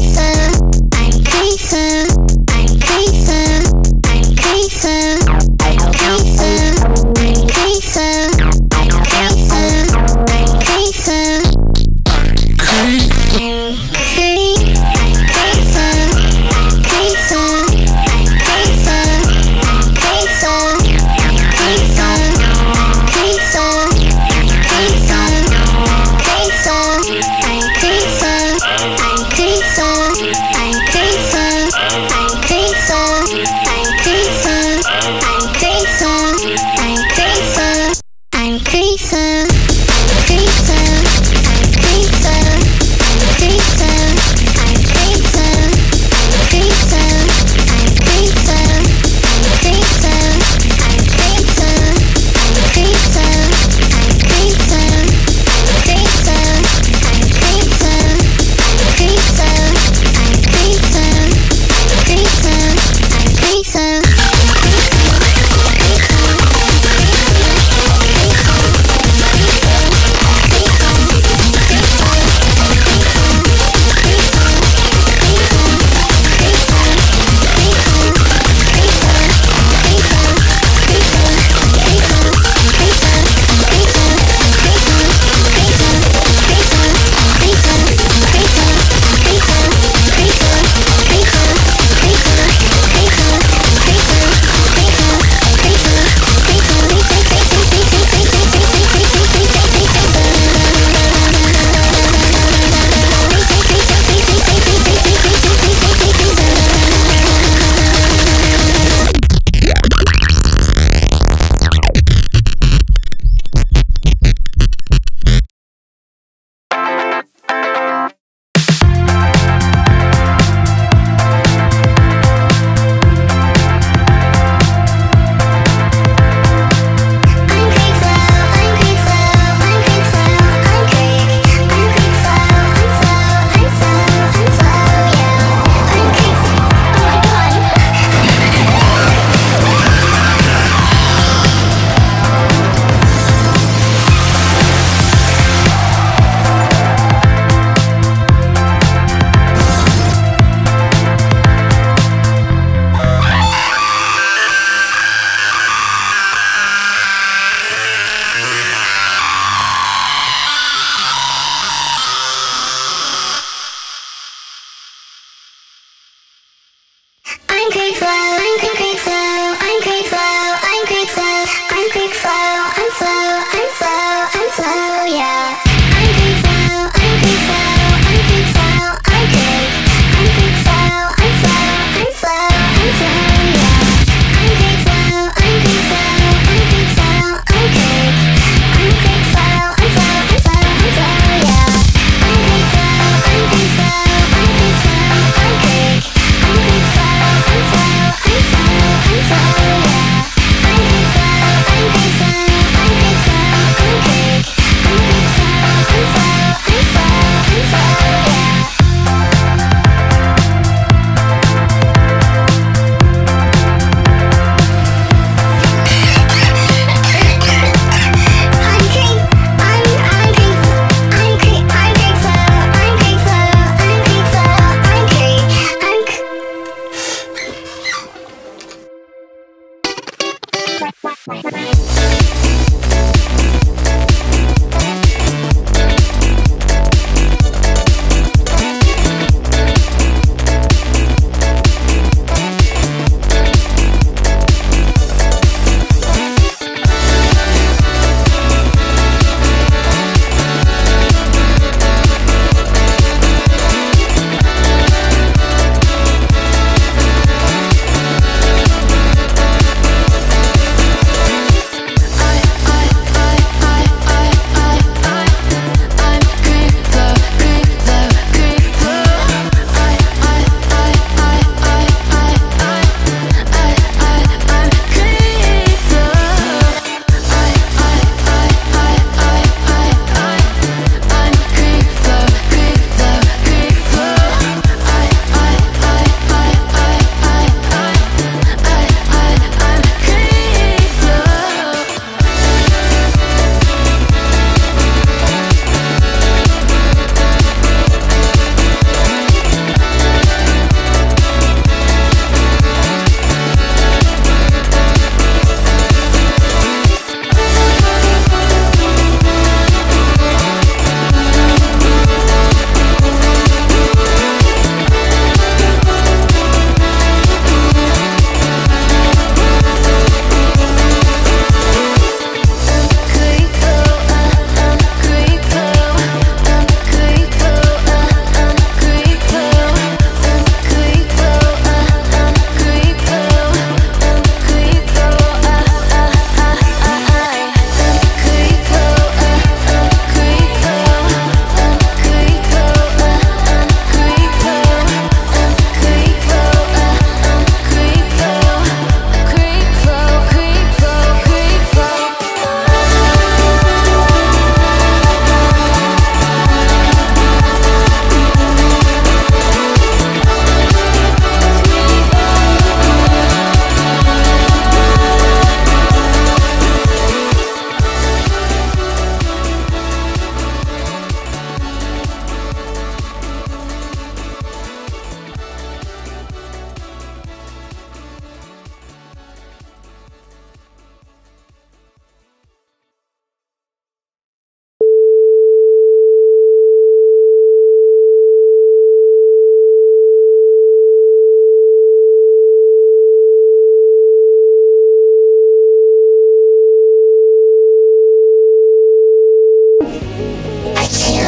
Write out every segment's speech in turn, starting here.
Crazy. I'm crazy.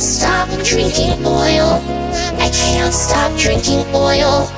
Stop drinking oil. I can't stop drinking oil.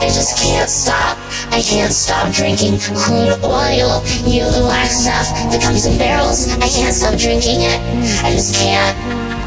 I just can't stop. I can't stop drinking crude oil. You black stuff that comes in barrels. I can't stop drinking it. I just can't.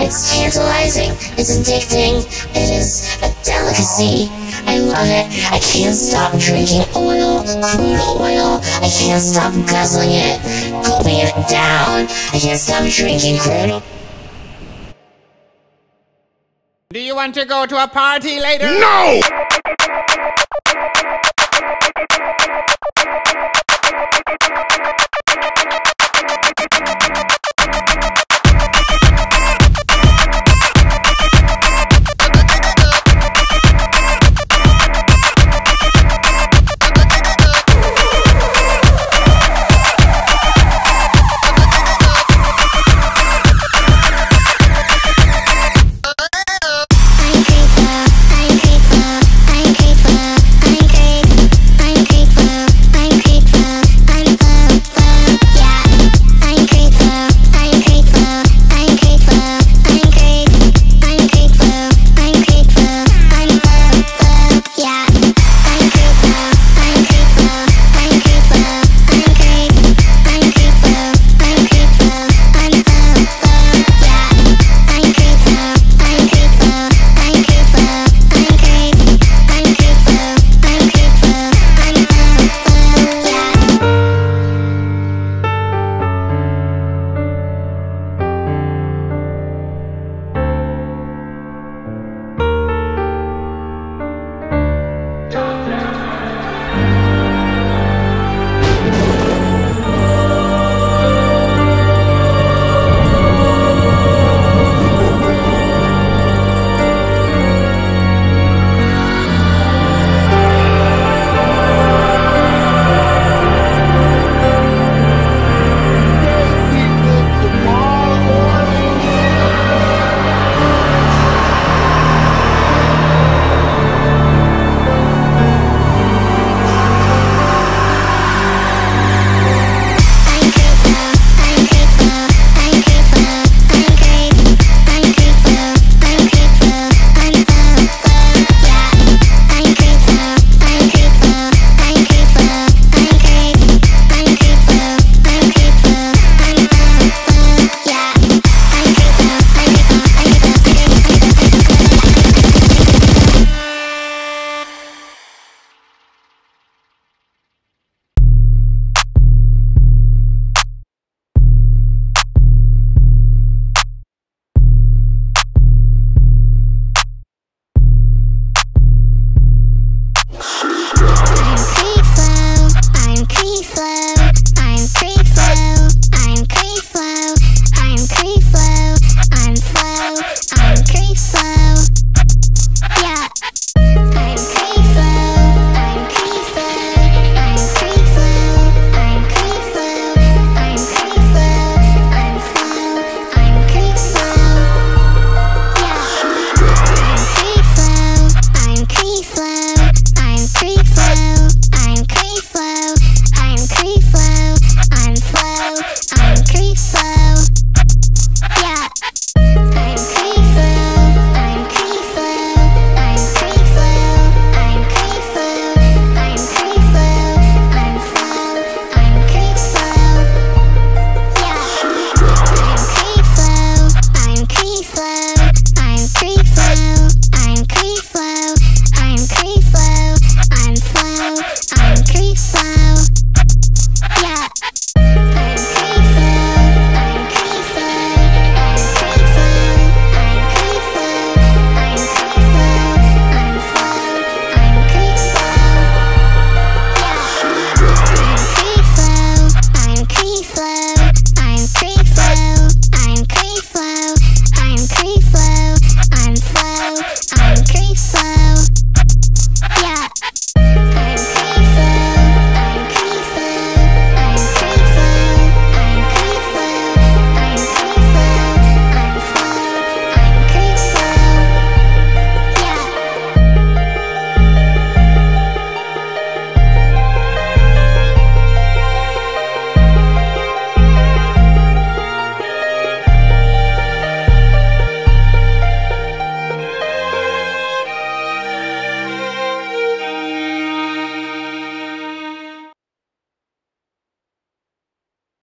It's tantalizing. It's addicting. It is a delicacy. I love it. I can't stop drinking oil, crude oil. I can't stop guzzling it, gulping it down. I can't stop drinking crude oil. Do you want to go to a party later? No!